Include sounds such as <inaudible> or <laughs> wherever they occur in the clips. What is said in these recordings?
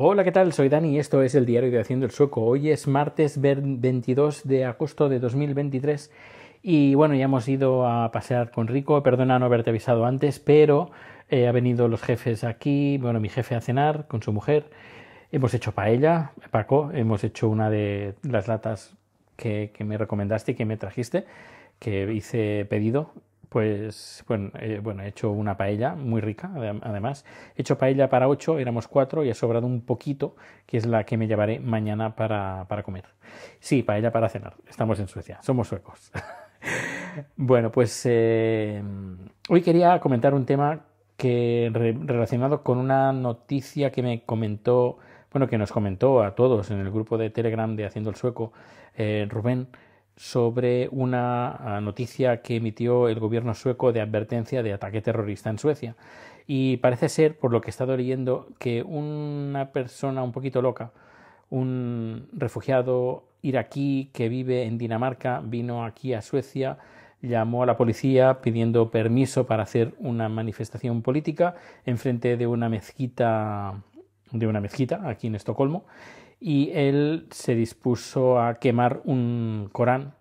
Hola, ¿qué tal? Soy Dani y esto es el diario de Haciendo el Sueco. Hoy es martes 22 de agosto de 2023 y bueno, ya hemos ido a pasear con Rico. Perdona no haberte avisado antes, pero eh, ha venido los jefes aquí, bueno, mi jefe a cenar con su mujer. Hemos hecho paella, Paco, hemos hecho una de las latas que, que me recomendaste y que me trajiste, que hice pedido pues bueno, eh, bueno, he hecho una paella muy rica, además. He hecho paella para ocho, éramos cuatro y ha sobrado un poquito, que es la que me llevaré mañana para, para comer. Sí, paella para cenar. Estamos en Suecia, somos suecos. <laughs> bueno, pues eh, hoy quería comentar un tema que relacionado con una noticia que me comentó, bueno, que nos comentó a todos en el grupo de Telegram de Haciendo el Sueco, eh, Rubén sobre una ah, noticia que emitió el gobierno sueco de advertencia de ataque terrorista en Suecia. Y parece ser, por lo que he estado leyendo, que una persona un poquito loca, un refugiado iraquí que vive en Dinamarca, vino aquí a Suecia, llamó a la policía pidiendo permiso para hacer una manifestación política enfrente de una mezquita de una mezquita aquí en Estocolmo y él se dispuso a quemar un Corán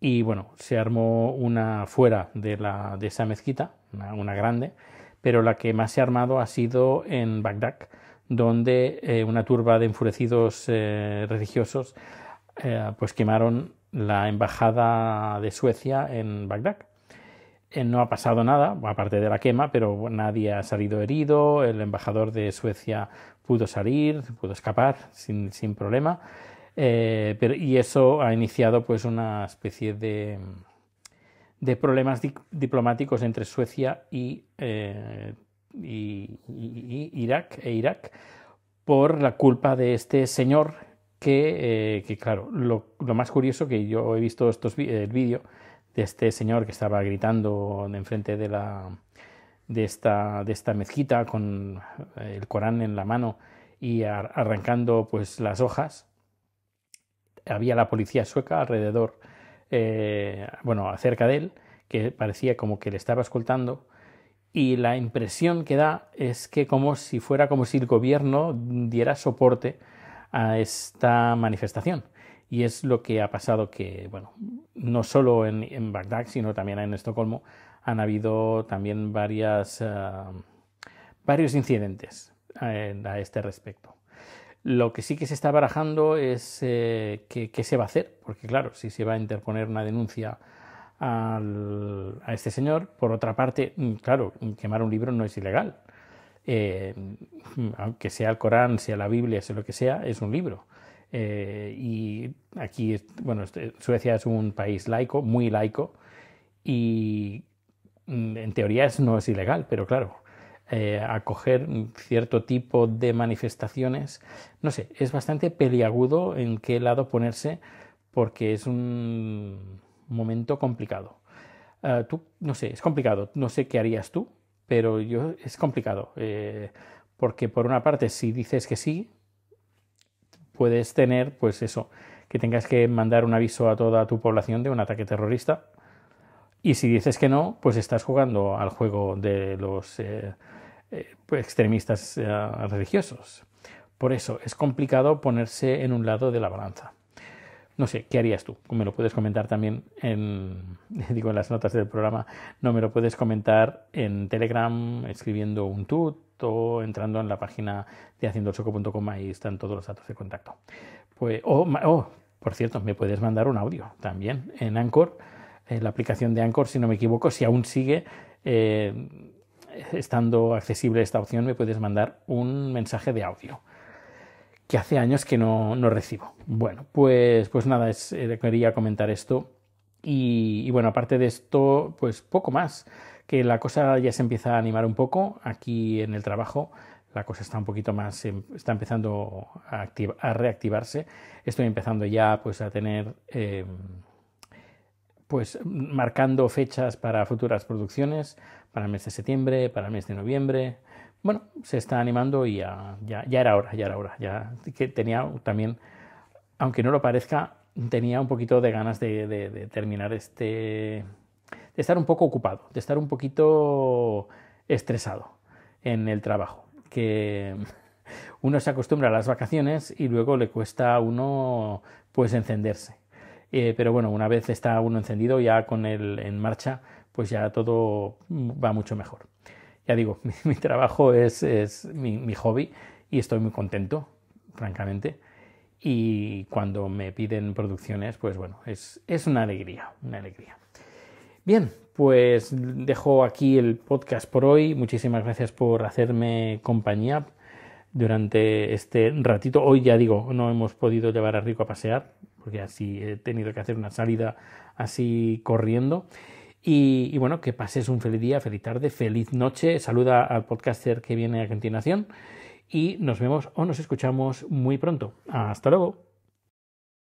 y bueno, se armó una fuera de, la, de esa mezquita, una, grande, pero la que más se ha armado ha sido en Bagdad, donde eh, una turba de enfurecidos eh, religiosos eh, pues quemaron la embajada de Suecia en Bagdad. No ha pasado nada, aparte de la quema, pero nadie ha salido herido, el embajador de Suecia pudo salir, pudo escapar sin, sin problema. Eh, pero, y eso ha iniciado pues una especie de, de problemas diplomáticos entre Suecia y, eh, Irak e Irak por la culpa de este señor que, eh, que claro, lo, lo, más curioso que yo he visto estos, el vídeo de este señor que estaba gritando enfrente de la, de esta, de esta mezquita con el Corán en la mano y arrancando pues las hojas. Había la policía sueca alrededor, eh, bueno, cerca de él, que parecía como que le estaba escoltando y la impresión que da es que como si fuera como si el gobierno diera soporte a esta manifestación. Y es lo que ha pasado que, bueno, no solo en, en Bagdad, sino también en Estocolmo, han habido también varias, eh, varios incidentes eh, a este respecto. Lo que sí que se está barajando es eh, qué, se va a hacer, porque claro, si se va a interponer una denuncia a este señor, por otra parte, mm, claro, quemar un libro no es ilegal. aunque sea el Corán, sea la Biblia, sea lo que sea, es un libro. Y aquí, bueno, este, Suecia es un país laico, muy laico, y Mm, en teoría no es ilegal, pero claro, eh, acoger cierto tipo de manifestaciones, no sé, es bastante peliagudo en qué lado ponerse porque es un momento complicado. Ah, tú, no sé, es complicado, no sé qué harías tú, pero yo es complicado, eh, porque por una parte, si dices que sí, puedes tener, pues eso, que tengas que mandar un aviso a toda tu población de un ataque terrorista, y si dices que no, pues estás jugando al juego de los eh, eh, extremistas eh, religiosos. Por eso es complicado ponerse en un lado de la balanza. No sé, ¿qué harías tú? Me lo puedes comentar también en, <laughs> digo, en las notas del programa. No me lo puedes comentar en Telegram escribiendo un tut o entrando en la página de haciendoelsoco.com ahí están todos los datos de contacto. Pues, oh, oh, por cierto, me puedes mandar un audio también en Anchor eh, la aplicación de Anchor, si no me equivoco, si aún sigue eh, estando accesible esta opción, me puedes mandar un mensaje de audio que hace años que no, no recibo. Bueno, pues, pues nada, eh, quería comentar esto. Y, bueno, aparte de esto, pues poco más, que la cosa ya se empieza a animar un poco aquí en el trabajo. La cosa está un poquito más, em, está empezando a, a reactivarse. Estoy empezando ya pues a tener pues marcando fechas para futuras producciones, para el mes de septiembre, para el mes de noviembre. Bueno, se está animando y ya, era hora, ya era hora. Ya que tenía también, aunque no lo parezca, tenía un poquito de ganas de, terminar este, de estar un poco ocupado, de estar un poquito estresado en el trabajo. Que <laughs> uno se acostumbra a las vacaciones y luego le cuesta a uno pues encenderse. Eh, pero bueno, una vez está uno encendido ya con él en marcha, pues ya todo va mucho mejor. Ya digo, <laughs> mi, trabajo es, es mi, mi hobby y estoy muy contento, francamente. Y cuando me piden producciones, pues bueno, es, es una alegría, una alegría. Bien, pues dejo aquí el podcast por hoy. Muchísimas gracias por hacerme compañía durante este ratito. Hoy ya digo, no hemos podido llevar a Rico a pasear, porque así he tenido que hacer una salida así corriendo. Y, bueno, que pases un feliz día, feliz tarde, feliz noche. Saluda al podcaster que viene a continuación y nos vemos o nos escuchamos muy pronto. Hasta luego.